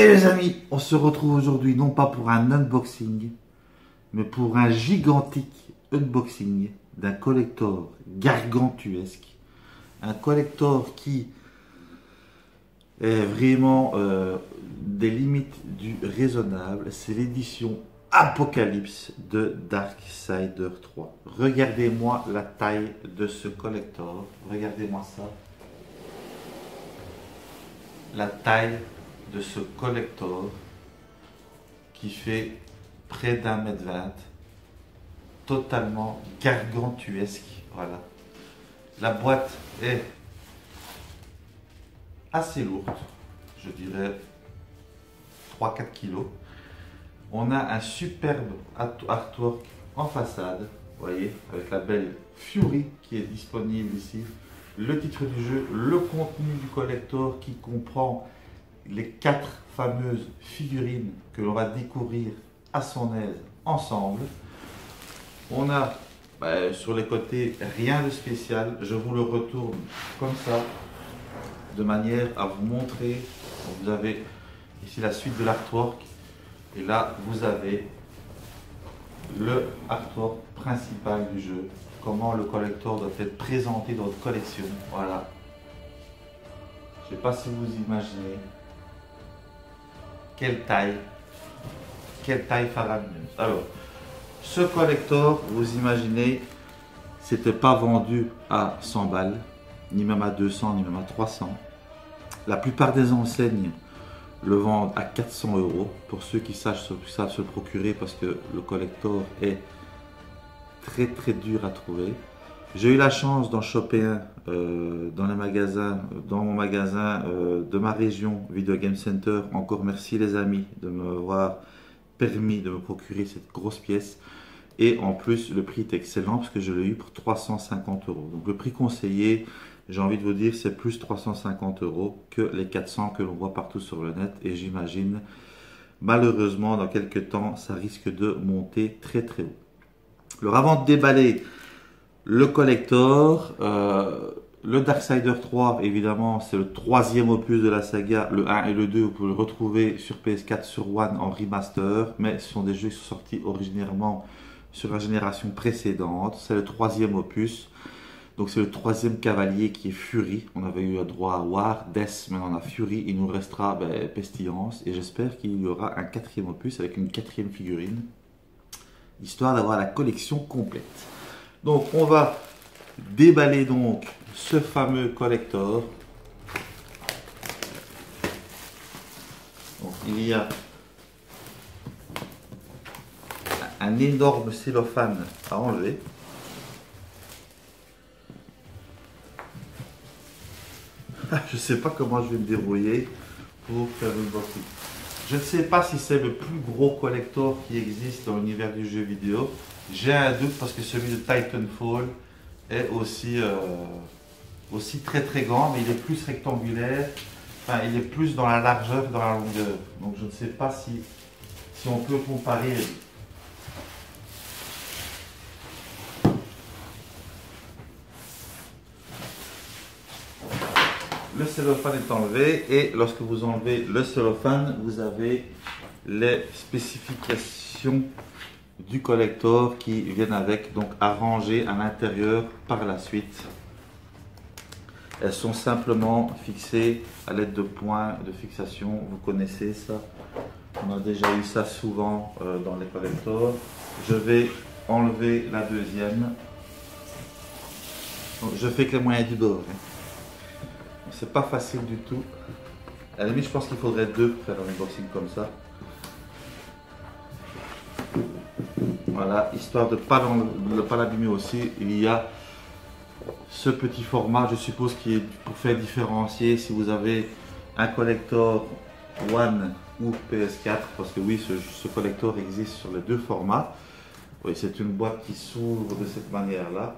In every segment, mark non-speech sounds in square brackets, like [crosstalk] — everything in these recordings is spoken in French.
Et les amis, on se retrouve aujourd'hui non pas pour un unboxing, mais pour un gigantique unboxing d'un collector gargantuesque. Un collector qui est vraiment euh, des limites du raisonnable. C'est l'édition Apocalypse de Darksider 3. Regardez-moi la taille de ce collector. Regardez-moi ça. La taille de ce collector qui fait près d'un mètre vingt, totalement gargantuesque. Voilà. La boîte est assez lourde, je dirais 3-4 kilos. On a un superbe artwork en façade, voyez, avec la belle Fury qui est disponible ici. Le titre du jeu, le contenu du collector qui comprend les quatre fameuses figurines que l'on va découvrir à son aise ensemble. On a bah, sur les côtés rien de spécial. Je vous le retourne comme ça, de manière à vous montrer. Vous avez ici la suite de l'artwork. Et là, vous avez le artwork principal du jeu. Comment le collector doit être présenté dans votre collection. Voilà. Je ne sais pas si vous imaginez quelle taille Quelle taille faramineuse. Alors, ce collector, vous imaginez, c'était pas vendu à 100 balles, ni même à 200, ni même à 300. La plupart des enseignes le vendent à 400 euros pour ceux qui savent, se procurer parce que le collector est très très dur à trouver. J'ai eu la chance d'en choper un euh, dans les magasins, dans mon magasin euh, de ma région, Video Game Center. Encore merci les amis de m'avoir permis de me procurer cette grosse pièce. Et en plus, le prix est excellent parce que je l'ai eu pour 350 euros. Donc le prix conseillé, j'ai envie de vous dire, c'est plus 350 euros que les 400 que l'on voit partout sur le net. Et j'imagine, malheureusement, dans quelques temps, ça risque de monter très très haut. Alors avant de déballer le collector, euh, le Darksider 3, évidemment, c'est le troisième opus de la saga. Le 1 et le 2, vous pouvez le retrouver sur PS4, sur One en remaster. Mais ce sont des jeux qui sont sortis originairement sur la génération précédente. C'est le troisième opus. Donc c'est le troisième cavalier qui est Fury. On avait eu droit à War, Death, maintenant on a Fury. Il nous restera ben, Pestilence. Et j'espère qu'il y aura un quatrième opus avec une quatrième figurine. Histoire d'avoir la collection complète. Donc on va déballer donc ce fameux collector. Donc, il y a un énorme cellophane à enlever. Je ne sais pas comment je vais me débrouiller pour faire une boîte. Je ne sais pas si c'est le plus gros collector qui existe dans l'univers du jeu vidéo. J'ai un doute parce que celui de Titanfall est aussi, euh, aussi très très grand, mais il est plus rectangulaire. Enfin, il est plus dans la largeur que dans la longueur. Donc je ne sais pas si, si on peut comparer le cellophane est enlevé et lorsque vous enlevez le cellophane, vous avez les spécifications du collector qui viennent avec, donc arrangées à l'intérieur par la suite. Elles sont simplement fixées à l'aide de points de fixation. Vous connaissez ça. On a déjà eu ça souvent euh, dans les collectors. Je vais enlever la deuxième. je fais que les moyens du bord. Hein. C'est pas facile du tout. À je pense qu'il faudrait deux pour faire un unboxing comme ça. Voilà, histoire de ne pas l'abîmer aussi, il y a ce petit format, je suppose, qui est pour faire différencier si vous avez un collector One ou PS4, parce que oui, ce, collector existe sur les deux formats. Oui, c'est une boîte qui s'ouvre de cette manière-là,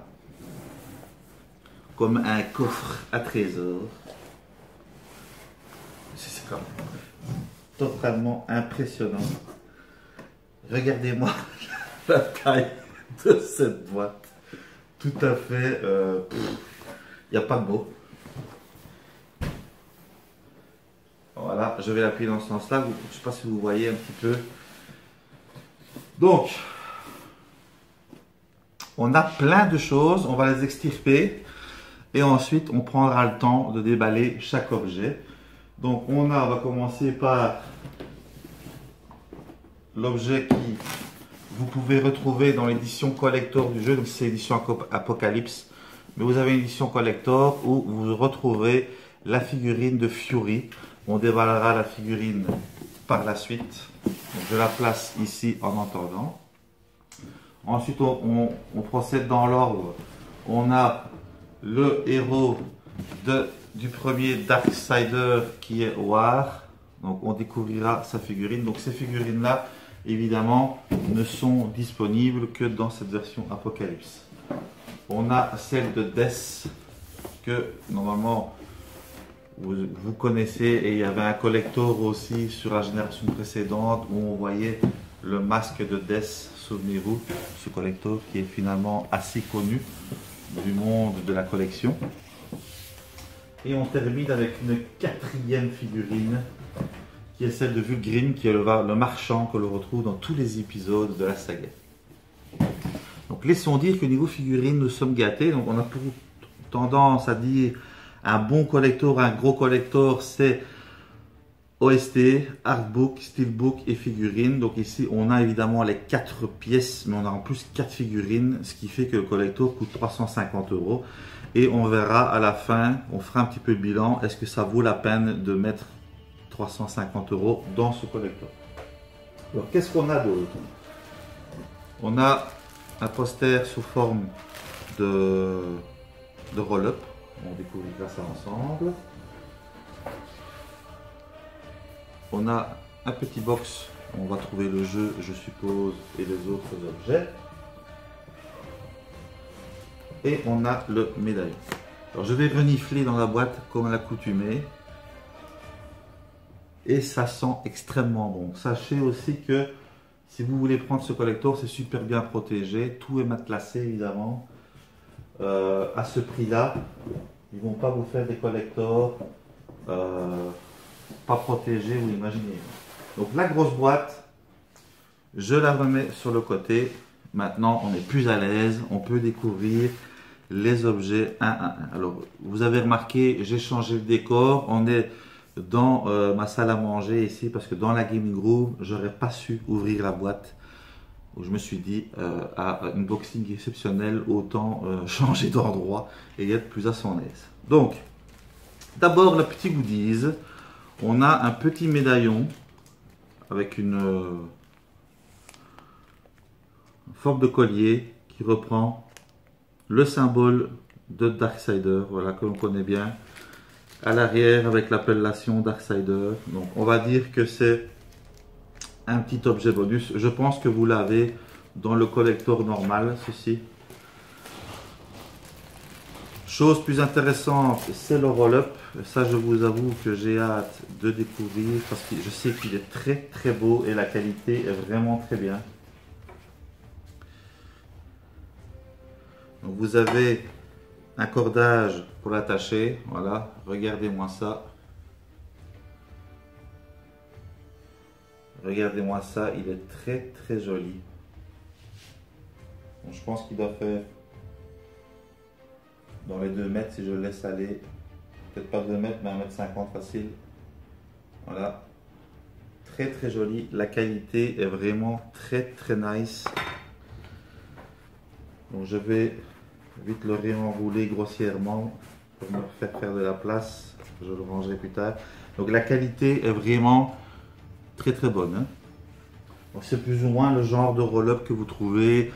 comme un coffre à trésor. C'est quand totalement impressionnant. Regardez-moi [laughs] [laughs] la taille de cette boîte. Tout à fait. Il euh, n'y a pas de mots. Voilà, je vais l'appuyer dans ce sens-là. Je ne sais pas si vous voyez un petit peu. Donc, on a plein de choses. On va les extirper. Et ensuite, on prendra le temps de déballer chaque objet. Donc, on a, on va commencer par l'objet qui vous pouvez retrouver dans l'édition collector du jeu. Donc, c'est l'édition Apocalypse. Mais vous avez une édition collector où vous retrouverez la figurine de Fury. On déballera la figurine par la suite. je la place ici en entendant. Ensuite, on, procède dans l'ordre. On a le héros du premier Darksider qui est War. Donc, on découvrira sa figurine. Donc, ces figurines-là, évidemment, ne sont disponibles que dans cette version Apocalypse. On a celle de Death que normalement vous, connaissez et il y avait un collector aussi sur la génération précédente où on voyait le masque de Death, souvenez-vous, ce collector qui est finalement assez connu du monde de la collection. Et on termine avec une quatrième figurine celle de Vulgrim, qui est le, le marchand que l'on retrouve dans tous les épisodes de la saga. Donc laissons dire que niveau figurine, nous sommes gâtés. Donc on a pour tendance à dire un bon collector, un gros collector, c'est OST, artbook, steelbook et figurine. Donc ici, on a évidemment les quatre pièces, mais on a en plus quatre figurines, ce qui fait que le collector coûte 350 euros. Et on verra à la fin, on fera un petit peu le bilan, est-ce que ça vaut la peine de mettre 350 euros dans ce collector. Alors qu'est-ce qu'on a d'autre? On a un poster sous forme de, de roll-up on découvrira ça ensemble. On a un petit box on va trouver le jeu, je suppose, et les autres objets. Et on a le médaillon. Alors je vais renifler dans la boîte comme à l'accoutumée. Et ça sent extrêmement bon. Sachez aussi que si vous voulez prendre ce collector, c'est super bien protégé. Tout est matelassé évidemment. Euh, à ce prix-là, ils vont pas vous faire des collectors euh, pas protégés, vous imaginez. Donc la grosse boîte, je la remets sur le côté. Maintenant, on est plus à l'aise, on peut découvrir les objets un à un. Alors, vous avez remarqué, j'ai changé le décor. On est dans euh, ma salle à manger ici parce que dans la gaming room, j'aurais pas su ouvrir la boîte où je me suis dit, euh, à une boxing exceptionnelle, autant euh, [laughs] changer d'endroit et être plus à son aise. Donc, d'abord, le petit goodies. On a un petit médaillon avec une forme de collier qui reprend le symbole de Darksider, voilà, que l'on connaît bien. À l'arrière, avec l'appellation Darksider. Donc, on va dire que c'est un petit objet bonus. Je pense que vous l'avez dans le collector normal, ceci. Chose plus intéressante, c'est le roll-up. Ça, je vous avoue que j'ai hâte de découvrir parce que je sais qu'il est très très beau et la qualité est vraiment très bien. vous avez un cordage pour l'attacher. Voilà, regardez-moi ça. Regardez-moi ça, il est très très joli. je pense qu'il doit faire dans les 2 mètres si je le laisse aller. Peut-être pas 2 mètres, mais 1 mètre 50 facile. Voilà. Très très joli. La qualité est vraiment très très nice. Donc je vais vite le réenrouler grossièrement pour me faire faire de la place. Je le rangerai plus tard. Donc la qualité est vraiment très très bonne. Hein. C'est plus ou moins le genre de roll-up que vous trouvez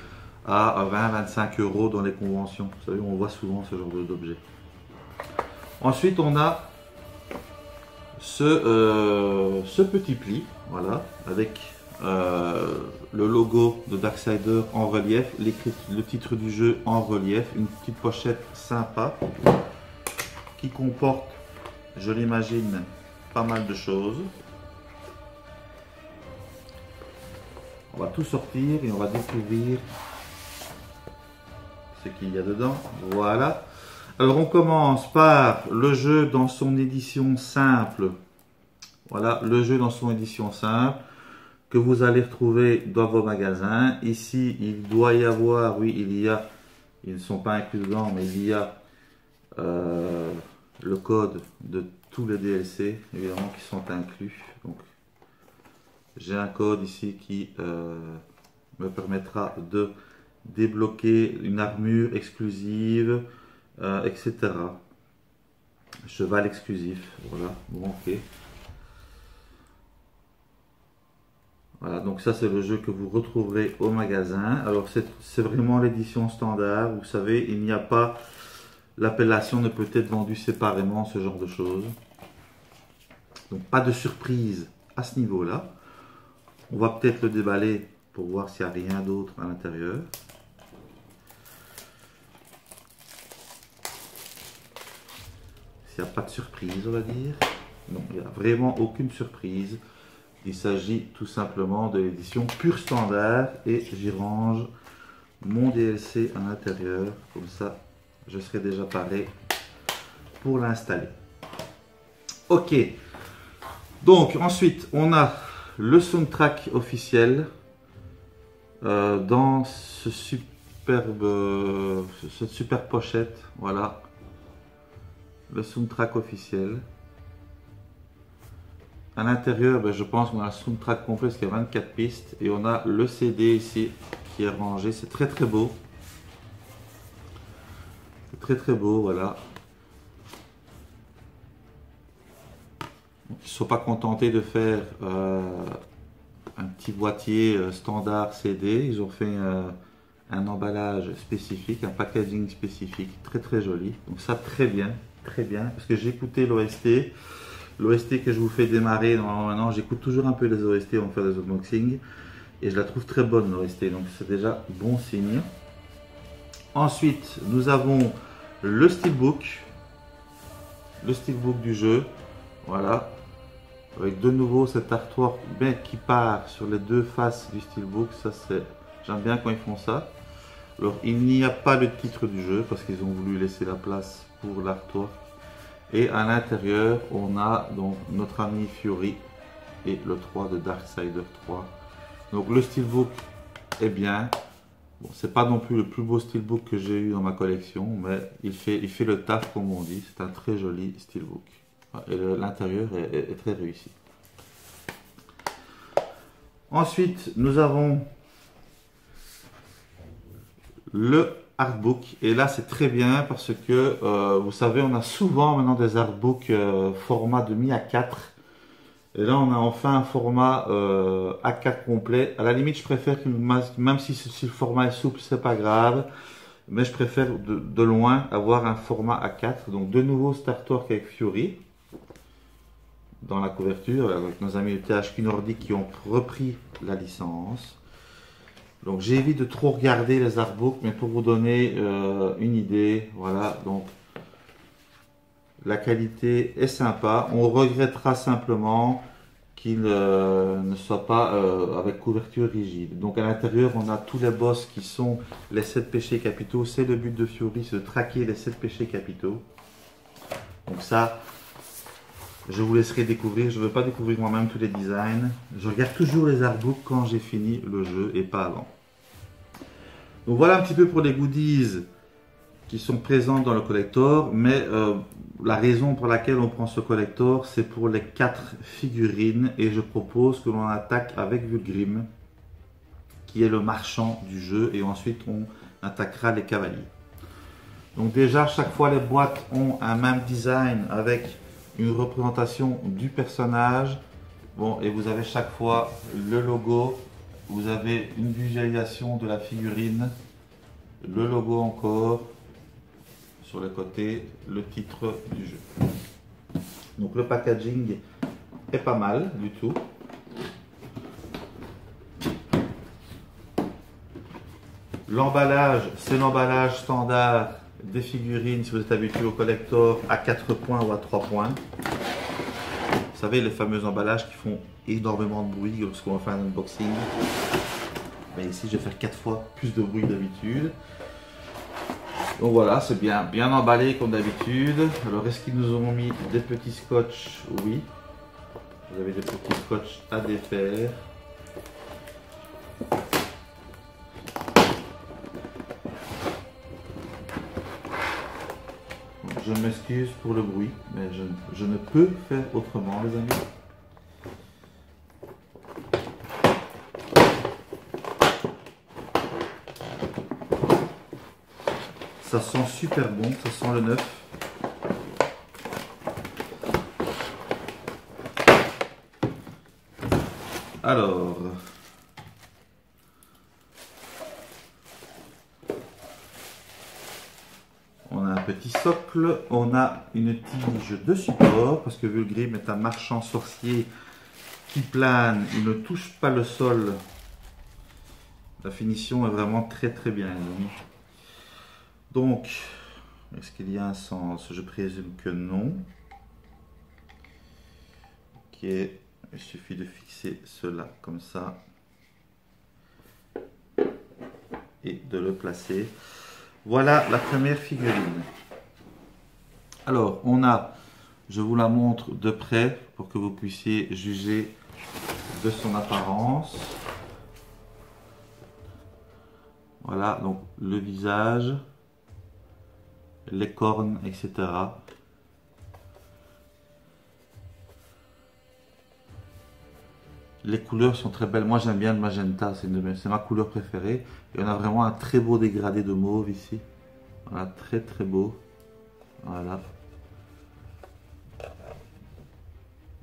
à 20-25 euros dans les conventions. Vous savez, on voit souvent ce genre d'objet. Ensuite, on a ce, euh, ce petit pli, voilà, avec euh, le logo de Darksider en relief, le titre du jeu en relief, une petite pochette sympa qui comporte, je l'imagine, pas mal de choses. On va tout sortir et on va découvrir ce qu'il y a dedans. Voilà. Alors on commence par le jeu dans son édition simple Voilà, le jeu dans son édition simple que vous allez retrouver dans vos magasins. Ici, il doit y avoir, oui, il y a, ils ne sont pas inclus dedans, mais il y a euh, le code de tous les DLC, évidemment, qui sont inclus. Donc, j'ai un code ici qui euh, me permettra de débloquer une armure exclusive, euh, etc. Cheval exclusif, voilà, bon ok. Voilà, donc ça c'est le jeu que vous retrouverez au magasin. Alors c'est vraiment l'édition standard, vous savez, il n'y a pas, l'appellation ne peut être vendue séparément, ce genre de choses. Donc pas de surprise à ce niveau-là. On va peut-être le déballer pour voir s'il n'y a rien d'autre à l'intérieur. S'il n'y a pas de surprise, on va dire. Non, il n'y a vraiment aucune surprise. Il s'agit tout simplement de l'édition pure standard et j'y range mon DLC à l'intérieur. Comme ça, je serai déjà paré pour l'installer. Ok. Donc ensuite, on a le soundtrack officiel euh, dans ce superbe, cette super pochette. Voilà. Le soundtrack officiel. À l'intérieur, ben, je pense qu'on a un soundtrack complet parce qu'il y a 24 pistes. Et on a le CD ici qui est rangé. C'est très très beau. C'est très très beau, voilà. Ils ne sont pas contentés de faire euh, un petit boîtier euh, standard CD. Ils ont fait euh, un emballage spécifique, un packaging spécifique, très très joli. Donc ça très bien, très bien. Parce que j'ai écouté l'OST. L'OST que je vous fais démarrer, maintenant j'écoute toujours un peu les OST avant de faire des unboxings. Et je la trouve très bonne l'OST, donc c'est déjà bon signe. Ensuite, nous avons le steelbook. Le steelbook du jeu. Voilà. Avec de nouveau cet artwork qui part sur les deux faces du steelbook. Ça. J'aime bien quand ils font ça. Alors il n'y a pas le titre du jeu parce qu'ils ont voulu laisser la place pour l'artwork et à l'intérieur, on a donc notre ami Fury et le 3 de Darksider 3. Donc le steelbook est bien. Bon, c'est pas non plus le plus beau steelbook que j'ai eu dans ma collection, mais il fait, il fait le taf comme on dit. C'est un très joli steelbook. Et l'intérieur est très réussi. Ensuite, nous avons le artbook. Et là, c'est très bien parce que, euh, vous savez, on a souvent maintenant des artbooks euh, format de mi A4. Et là, on a enfin un format euh, A4 complet. À la limite, je préfère que, même si, le format est souple, c'est pas grave. Mais je préfère de, loin avoir un format A4. Donc, de nouveau, Star Talk avec Fury. Dans la couverture, avec nos amis de THQ Nordic qui ont repris la licence. Donc j'évite de trop regarder les artbooks, mais pour vous donner euh, une idée, voilà, donc la qualité est sympa. On regrettera simplement qu'il euh, ne soit pas euh, avec couverture rigide. Donc à l'intérieur, on a tous les boss qui sont les 7 péchés capitaux. C'est le but de Fury, c'est de traquer les 7 péchés capitaux. Donc ça, je vous laisserai découvrir. Je ne veux pas découvrir moi-même tous les designs. Je regarde toujours les artbooks quand j'ai fini le jeu et pas avant. Donc voilà un petit peu pour les goodies qui sont présents dans le collector. Mais euh, la raison pour laquelle on prend ce collector, c'est pour les quatre figurines. Et je propose que l'on attaque avec Vulgrim, qui est le marchand du jeu. Et ensuite, on attaquera les cavaliers. Donc déjà, chaque fois, les boîtes ont un même design avec une représentation du personnage. Bon, et vous avez chaque fois le logo, vous avez une visualisation de la figurine, le logo encore, sur le côté, le titre du jeu. Donc le packaging est pas mal du tout. L'emballage, c'est l'emballage standard des figurines, si vous êtes habitué au collector, à 4 points ou à 3 points. Vous savez, les fameux emballages qui font énormément de bruit lorsqu'on va faire un unboxing. Mais ici, je vais faire 4 fois plus de bruit d'habitude. Donc voilà, c'est bien, bien emballé comme d'habitude. Alors, est-ce qu'ils nous ont mis des petits scotch? Oui. Vous avez des petits scotch à défaire. Je m'excuse pour le bruit, mais je, ne peux faire autrement, les amis. Ça sent super bon, ça sent le neuf. Alors, on a un socle, on a une tige de support, parce que Vulgrim est un marchand sorcier qui plane, il ne touche pas le sol. La finition est vraiment très très bien. Donc, est-ce qu'il y a un sens? Je présume que non. Ok, il suffit de fixer cela comme ça. Et de le placer. Voilà la première figurine. Alors, on a, je vous la montre de près pour que vous puissiez juger de son apparence. Voilà, donc le visage les cornes, etc. Les couleurs sont très belles. Moi, j'aime bien le magenta. C'est ma couleur préférée. Et on a vraiment un très beau dégradé de mauve ici. Voilà, très très beau. Voilà.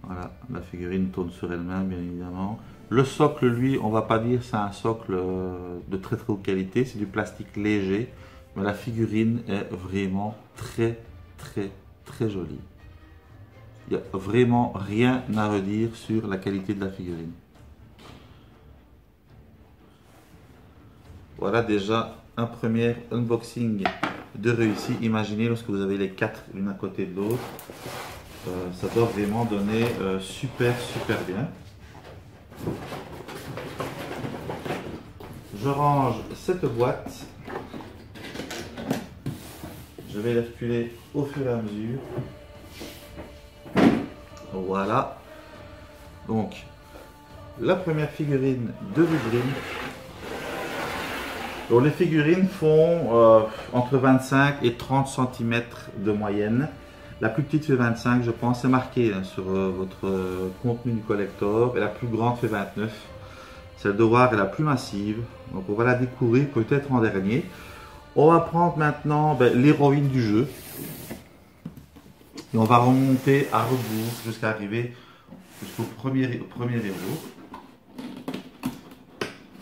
Voilà, la figurine tourne sur elle-même, bien évidemment. Le socle, lui, on va pas dire c'est un socle euh, de très très haute qualité. C'est du plastique léger. Mais la figurine est vraiment très, très, très jolie. Il n'y a vraiment rien à redire sur la qualité de la figurine. Voilà déjà un premier unboxing de réussi. Imaginez lorsque vous avez les quatre l'une à côté de l'autre. Euh, ça doit vraiment donner euh, super super bien. Je range cette boîte je vais les reculer au fur et à mesure. Voilà. Donc, la première figurine de Vigrine. Donc, les figurines font euh, entre 25 et 30 cm de moyenne. La plus petite fait 25, je pense, c'est marqué hein, sur euh, votre euh, contenu du collector. Et la plus grande fait 29. Celle de voir est la plus massive. Donc, on va la découvrir peut-être en dernier. On va prendre maintenant ben, l'héroïne du jeu. Et on va remonter à rebours jusqu'à arriver jusqu'au premier, premier héros.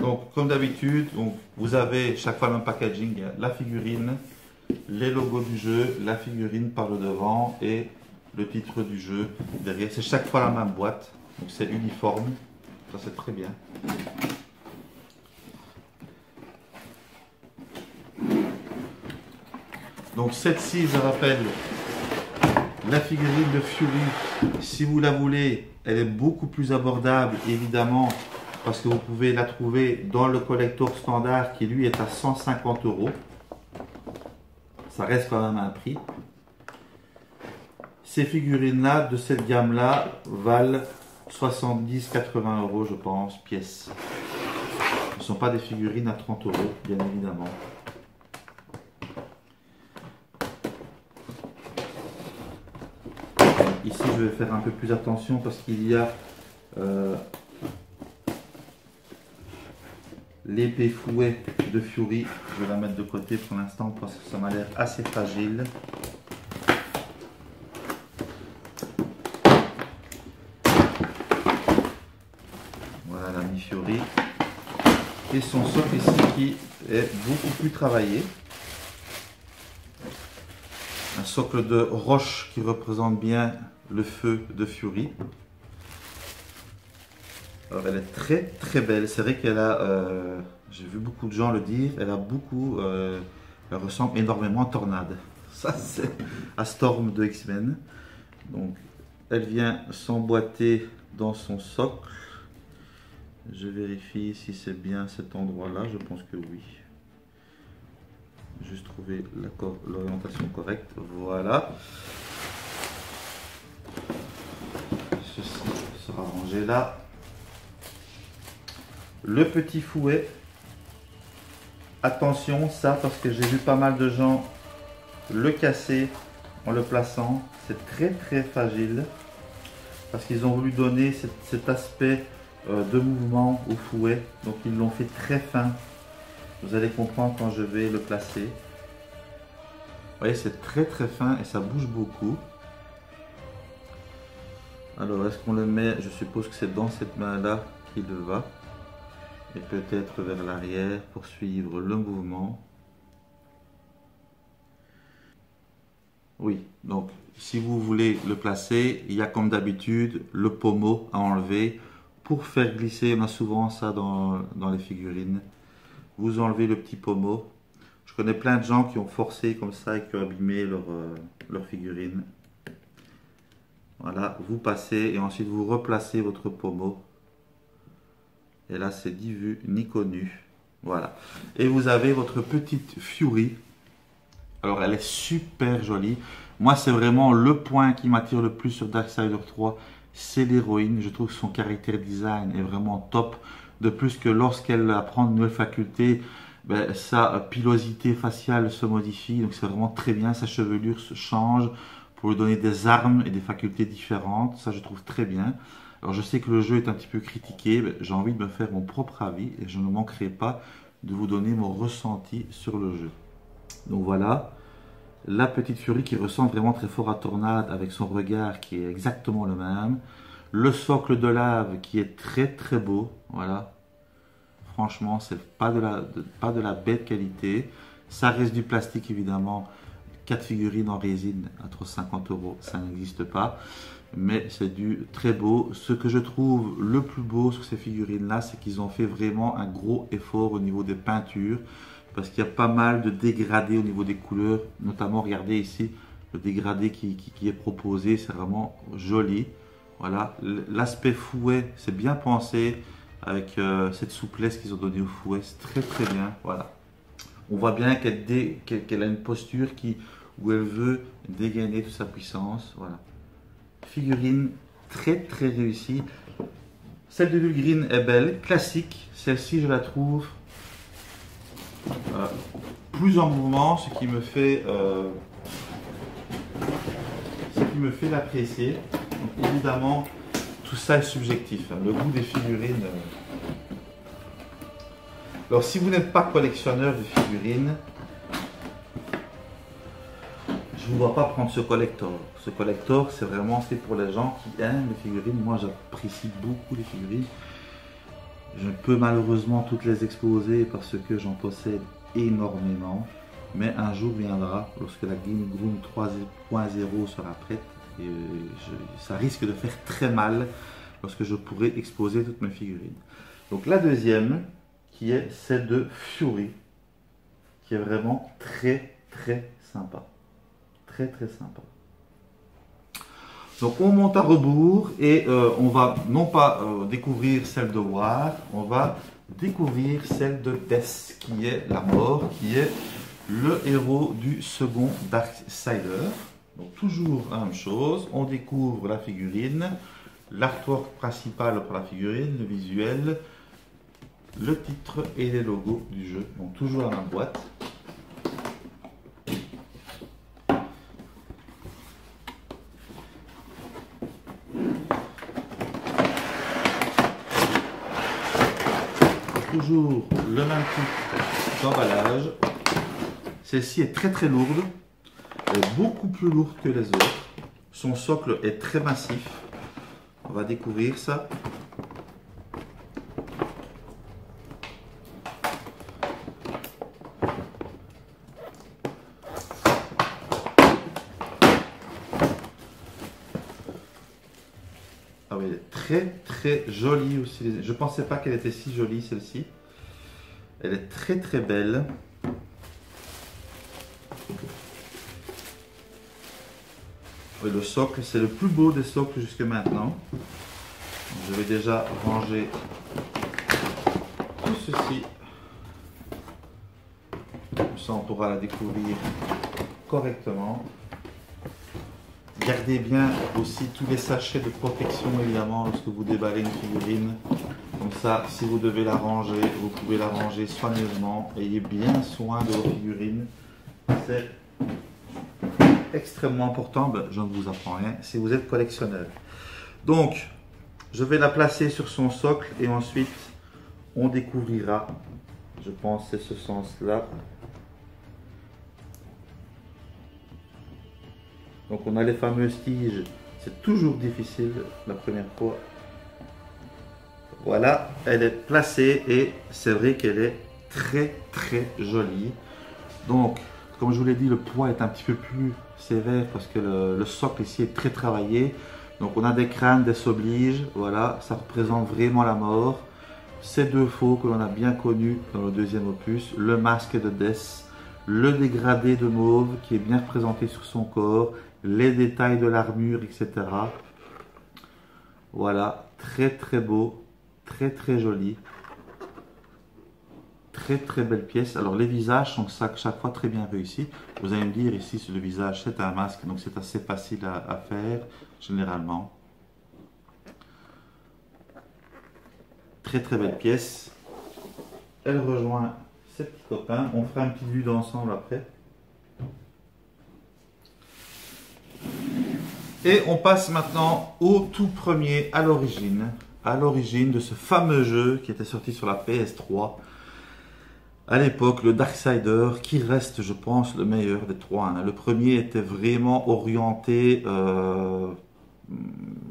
Donc, comme d'habitude, vous avez chaque fois le même packaging, la figurine, les logos du jeu, la figurine par le devant et le titre du jeu derrière. C'est chaque fois la même boîte, donc c'est uniforme. Ça, c'est très bien. Donc cette-ci, je rappelle, la figurine de Fury, si vous la voulez, elle est beaucoup plus abordable, évidemment, parce que vous pouvez la trouver dans le collector standard qui lui est à 150 euros. Ça reste quand même un prix. Ces figurines-là, de cette gamme-là, valent 70-80 euros, je pense, pièce. Ce ne sont pas des figurines à 30 euros, bien évidemment. Ici, je vais faire un peu plus attention parce qu'il y a euh, l'épée fouet de Fury. Je vais la mettre de côté pour l'instant parce que ça m'a l'air assez fragile. Voilà la mi-Fury. Et son socle ici qui est beaucoup plus travaillé un socle de roche qui représente bien le feu de Fury. Alors elle est très très belle. C'est vrai qu'elle a, euh, j'ai vu beaucoup de gens le dire, elle a beaucoup, euh, ressemble énormément à Tornade. [laughs] Ça c'est à Storm de X-Men. Donc elle vient s'emboîter dans son socle. Je vérifie si c'est bien cet endroit-là. Je pense que oui. Juste trouver l'orientation correcte. Voilà. Ceci sera J'ai là le petit fouet. Attention, ça, parce que j'ai vu pas mal de gens le casser en le plaçant. C'est très très fragile. Parce qu'ils ont voulu donner cet, aspect euh, de mouvement au fouet. Donc ils l'ont fait très fin. Vous allez comprendre quand je vais le placer. Vous voyez, c'est très très fin et ça bouge beaucoup. Alors, est-ce qu'on le met? Je suppose que c'est dans cette main-là qu'il va et peut-être vers l'arrière pour suivre le mouvement. Oui, donc si vous voulez le placer, il y a comme d'habitude le pommeau à enlever pour faire glisser. On a souvent ça dans, les figurines. Vous enlevez le petit pommeau. Je connais plein de gens qui ont forcé comme ça et qui ont abîmé leur, euh, leur figurine. Voilà, vous passez et ensuite vous replacez votre pommeau et là, c'est ni vu ni connu. Voilà. Et vous avez votre petite Fury. Alors, elle est super jolie. Moi, c'est vraiment le point qui m'attire le plus sur Darksider 3. C'est l'héroïne. Je trouve que son caractère design est vraiment top. De plus que lorsqu'elle apprend de nouvelles facultés, ben, sa pilosité faciale se modifie. Donc, c'est vraiment très bien. Sa chevelure se change pour lui donner des armes et des facultés différentes. Ça, je trouve très bien. Alors je sais que le jeu est un petit peu critiqué, mais j'ai envie de me faire mon propre avis et je ne manquerai pas de vous donner mon ressenti sur le jeu. Donc voilà, la petite furie qui ressemble vraiment très fort à Tornade avec son regard qui est exactement le même. Le socle de lave qui est très très beau, voilà. Franchement, c'est pas de la pas de la bête qualité. Ça reste du plastique évidemment. 4 figurines en résine à 350 euros, ça n'existe pas mais c'est du très beau. Ce que je trouve le plus beau sur ces figurines-là, c'est qu'ils ont fait vraiment un gros effort au niveau des peintures, parce qu'il y a pas mal de dégradés au niveau des couleurs, notamment regardez ici, le dégradé qui, est proposé, c'est vraiment joli. Voilà, l'aspect fouet, c'est bien pensé, avec euh, cette souplesse qu'ils ont donnée au fouet, c'est très très bien, voilà. On voit bien qu'elle a une posture où elle veut dégainer toute sa puissance, voilà figurine très très réussie. Celle de Lulgreen est belle, classique. Celle-ci, je la trouve euh, plus en mouvement, ce qui me fait, euh, fait l'apprécier. Évidemment, tout ça est subjectif. Hein. Le goût des figurines. Euh. Alors, si vous n'êtes pas collectionneur de figurines, ne vois pas prendre ce collector. Ce collector, c'est vraiment fait pour les gens qui aiment les figurines. Moi, j'apprécie beaucoup les figurines. Je ne peux malheureusement toutes les exposer parce que j'en possède énormément. Mais un jour viendra, lorsque la Game Groom 3.0 sera prête, et ça risque de faire très mal lorsque je pourrai exposer toutes mes figurines. Donc la deuxième, qui est celle de Fury, qui est vraiment très très sympa. Très très sympa. Donc on monte à rebours et euh, on va non pas euh, découvrir celle de War, on va découvrir celle de Death, qui est la mort, qui est le héros du second Darksider. Donc toujours la même chose, on découvre la figurine, l'artwork principal pour la figurine, le visuel, le titre et les logos du jeu. Donc toujours la même boîte. Toujours le même type d'emballage. Celle-ci est très très lourde, beaucoup plus lourde que les autres. Son socle est très massif. On va découvrir ça. Ah oui, elle est très très jolie aussi. Je pensais pas qu'elle était si jolie celle-ci. Elle est très très belle. le socle, c'est le plus beau des socles jusque maintenant. Je vais déjà ranger tout ceci. Comme ça, on pourra la découvrir correctement. Gardez bien aussi tous les sachets de protection évidemment lorsque vous déballez une figurine. Comme ça, si vous devez la ranger, vous pouvez la ranger soigneusement. Ayez bien soin de vos figurines. C'est extrêmement important. Ben, je ne vous apprends rien si vous êtes collectionneur. Donc, je vais la placer sur son socle et ensuite on découvrira, je pense c'est ce sens-là, Donc on a les fameuses tiges. C'est toujours difficile la première fois. Voilà, elle est placée et c'est vrai qu'elle est très très jolie. Donc, comme je vous l'ai dit, le poids est un petit peu plus sévère parce que le, socle ici est très travaillé. Donc on a des crânes, des obliges, voilà, ça représente vraiment la mort. Ces deux faux que l'on a bien connus dans le deuxième opus, le masque de Death, le dégradé de mauve qui est bien représenté sur son corps les détails de l'armure, etc. Voilà, très très beau, très très joli. Très très belle pièce. Alors les visages sont chaque fois très bien réussis. Vous allez me dire ici sur le visage c'est un masque, donc c'est assez facile à, à faire généralement. Très très belle pièce. Elle rejoint ses petits copains. On fera un petit vue d'ensemble après. Et on passe maintenant au tout premier, à l'origine, à l'origine de ce fameux jeu qui était sorti sur la PS3. À l'époque, le Darksider, qui reste, je pense, le meilleur des trois. Hein. Le premier était vraiment orienté euh,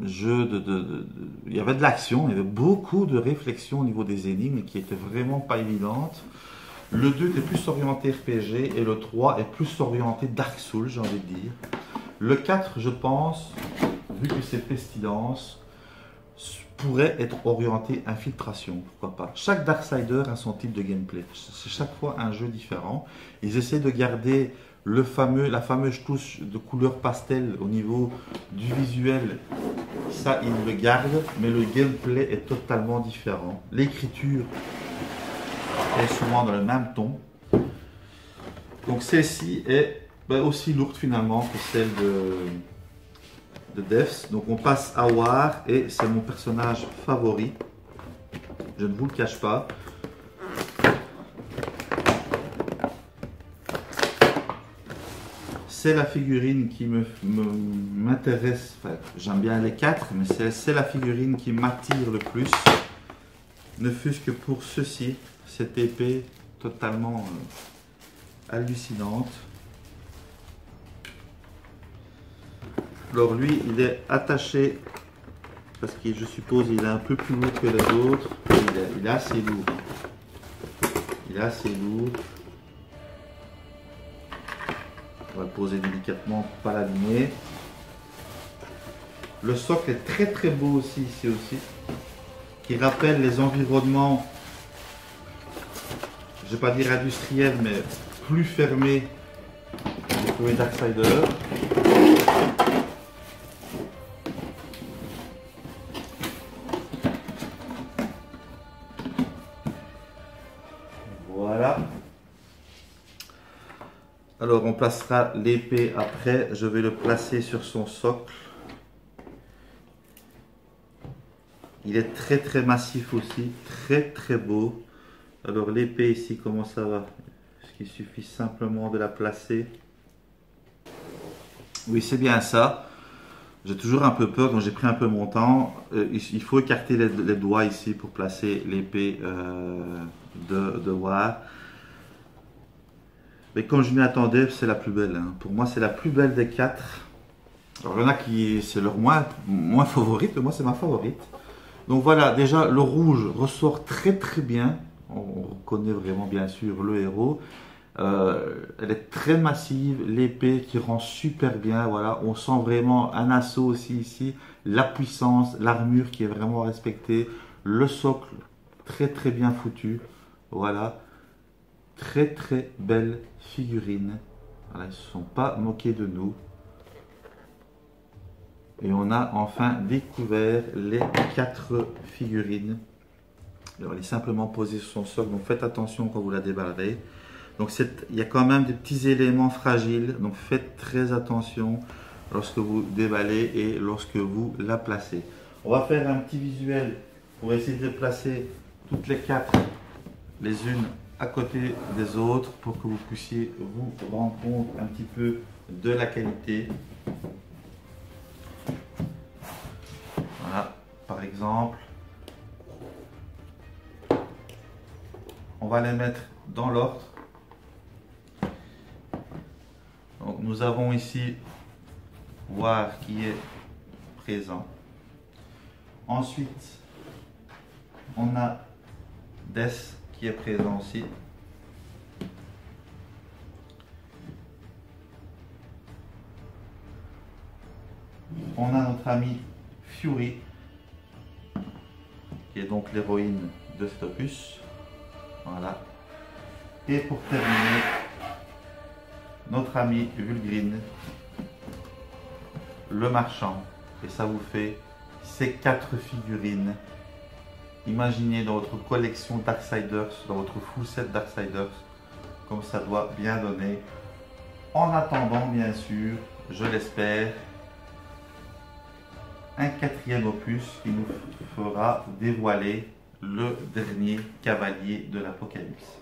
jeu de, Il y avait de l'action, il y avait beaucoup de réflexion au niveau des énigmes qui étaient vraiment pas évidentes. Le 2 était plus orienté RPG et le 3 est plus orienté Dark Souls, j'ai envie de dire. Le 4, je pense, vu que c'est pestilence, pourrait être orienté infiltration, pourquoi pas. Chaque Darksider a son type de gameplay. C'est chaque fois un jeu différent. Ils essaient de garder la fameuse touche de couleur pastel au niveau du visuel. Ça, ils le gardent, mais le gameplay est totalement différent. L'écriture est souvent dans le même ton. Donc celle-ci est ben, aussi lourde finalement que celle de, de Devs. Donc on passe à War et c'est mon personnage favori. Je ne vous le cache pas. C'est la figurine qui m'intéresse. Me, enfin, J'aime bien les quatre, mais c'est la figurine qui m'attire le plus. Ne fût-ce que pour ceci, cette épée totalement euh, hallucinante. Alors lui, il est attaché parce que je suppose il est un peu plus lourd que les autres. Il est, assez lourd. Il est assez lourd. On va le poser délicatement pour pas l'abîmer. Le socle est très très beau aussi ici aussi. Qui rappelle les environnements, je vais pas dire industriels, mais plus fermés du Darksider. Alors on placera l'épée après, je vais le placer sur son socle. Il est très très massif aussi, très très beau. Alors l'épée ici, comment ça va? Est-ce qu'il suffit simplement de la placer? Oui, c'est bien ça. J'ai toujours un peu peur, donc j'ai pris un peu mon temps. Euh, il faut écarter les, doigts ici pour placer l'épée euh, de, de War. Mais comme je m'y attendais, c'est la plus belle. Hein. Pour moi, c'est la plus belle des quatre. Alors, il y en a qui, c'est leur moins, favorite, mais moi, c'est ma favorite. Donc voilà, déjà, le rouge ressort très très bien. On reconnaît vraiment, bien sûr, le héros. Euh, elle est très massive, l'épée qui rend super bien. Voilà, on sent vraiment un assaut aussi ici. La puissance, l'armure qui est vraiment respectée. Le socle, très très bien foutu. Voilà très très belle figurine. ils ne se sont pas moqués de nous. Et on a enfin découvert les quatre figurines. Alors, elle est simplement posée sur son socle, donc faites attention quand vous la déballerez. Donc il y a quand même des petits éléments fragiles, donc faites très attention. lorsque vous déballez et lorsque vous la placez. On va faire un petit visuel pour essayer de placer toutes les quatre les unes à côté des autres pour que vous puissiez vous rendre compte un petit peu de la qualité. Voilà, par exemple, on va les mettre dans l'ordre. Donc nous avons ici voir qui est présent. Ensuite, on a Des qui est présent aussi. On a notre ami Fury, qui est donc l'héroïne de cet opus. Voilà. Et pour terminer, notre ami Vulgrine, le marchand. Et ça vous fait ces quatre figurines. Imaginez dans votre collection Darksiders, dans votre full set Darksiders, comme ça doit bien donner. En attendant, bien sûr, je l'espère, un quatrième opus qui nous fera dévoiler le dernier cavalier de l'Apocalypse.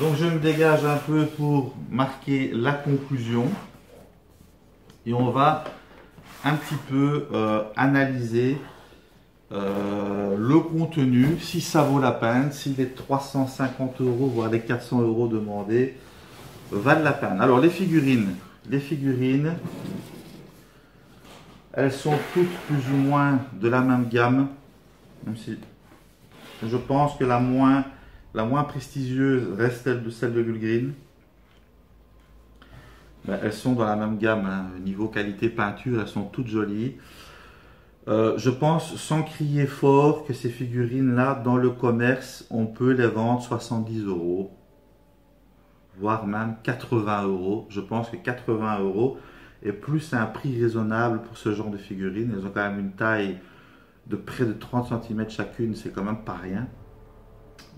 Donc je me dégage un peu pour marquer la conclusion et on va un petit peu euh, analyser euh, le contenu, si ça vaut la peine, si les 350 euros, voire les 400 euros demandés valent la peine. Alors les figurines, les figurines, elles sont toutes plus ou moins de la même gamme, même si je pense que la moins, prestigieuse reste celle de celle de. Ben, elles sont dans la même gamme, hein. niveau qualité peinture, elles sont toutes jolies. Euh, je pense sans crier fort que ces figurines-là, dans le commerce, on peut les vendre 70 euros, voire même 80 euros. Je pense que 80 euros est plus un prix raisonnable pour ce genre de figurines. Elles ont quand même une taille de près de 30 cm chacune, c'est quand même pas rien.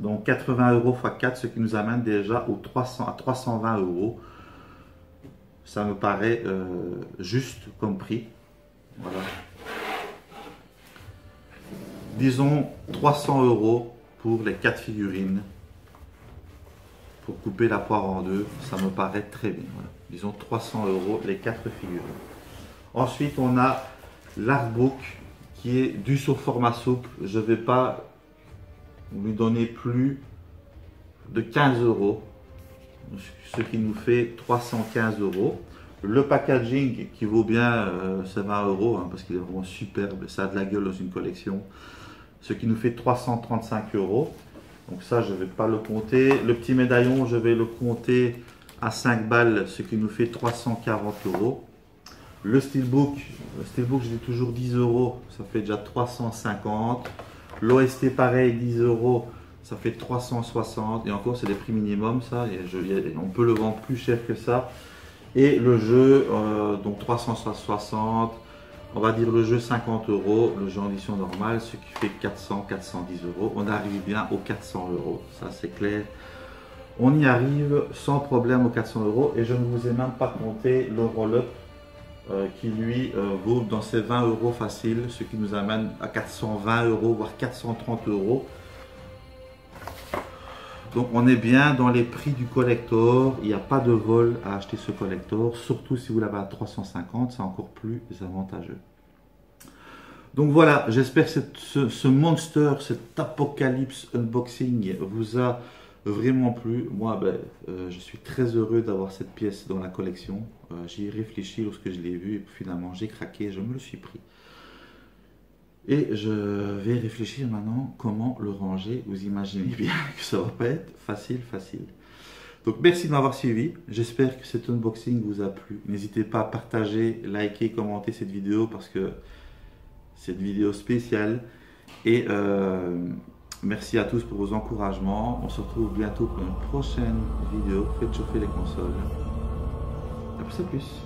Donc 80 euros x 4, ce qui nous amène déjà aux 300, à 320 euros ça me paraît euh, juste comme prix. Voilà. Disons 300 euros pour les quatre figurines. Pour couper la poire en deux, ça me paraît très bien. Disons 300 euros les quatre figurines. Ensuite, on a l'artbook qui est du sur format souple. Je ne vais pas lui donner plus de 15 euros ce qui nous fait 315 euros. Le packaging qui vaut bien 20 euh, euros, hein, parce qu'il est vraiment superbe, ça a de la gueule dans une collection, ce qui nous fait 335 euros. Donc ça, je ne vais pas le compter. Le petit médaillon, je vais le compter à 5 balles, ce qui nous fait 340 euros. Le steelbook, le steelbook, je l'ai toujours 10 euros, ça fait déjà 350. L'OST, pareil, 10 euros, ça fait 360 et encore c'est des prix minimum ça et on peut le vendre plus cher que ça et le jeu euh, donc 360 on va dire le jeu 50 euros le jeu en édition normale ce qui fait 400 410 euros on arrive bien aux 400 euros ça c'est clair on y arrive sans problème aux 400 euros et je ne vous ai même pas compté le roll-up euh, qui lui euh, vaut dans ces 20 euros facile ce qui nous amène à 420 euros voire 430 euros donc on est bien dans les prix du collector. Il n'y a pas de vol à acheter ce collector. Surtout si vous l'avez à 350, c'est encore plus avantageux. Donc voilà, j'espère que ce, monster, cet apocalypse unboxing vous a vraiment plu. Moi, ben, euh, je suis très heureux d'avoir cette pièce dans la collection. Euh, j'y ai réfléchi lorsque je l'ai vu et finalement j'ai craqué, je me le suis pris. Et je vais réfléchir maintenant comment le ranger. Vous imaginez [laughs] bien que ça va pas être facile, facile. Donc merci de m'avoir suivi. J'espère que cet unboxing vous a plu. N'hésitez pas à partager, liker, commenter cette vidéo parce que c'est une vidéo spéciale. Et euh, merci à tous pour vos encouragements. On se retrouve bientôt pour une prochaine vidéo. Faites chauffer les consoles. A plus à plus.